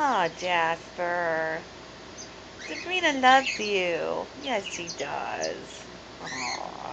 Aw, Jasper. Sabrina loves you. Yes, she does. Aww.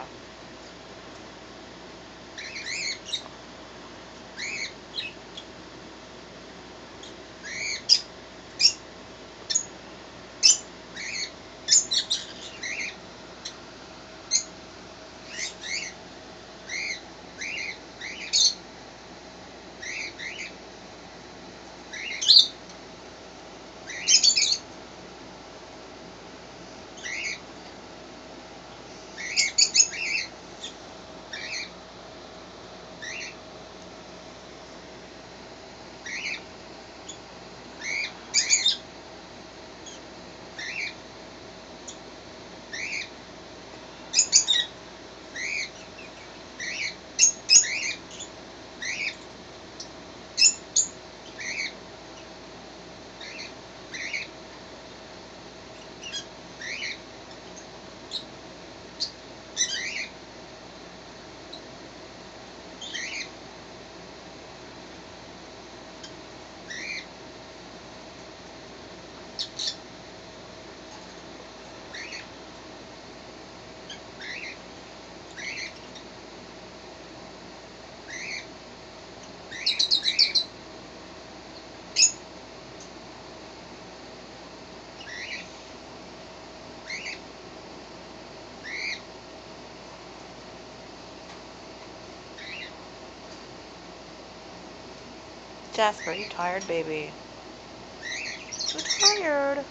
Jasper, you tired, baby? You tired?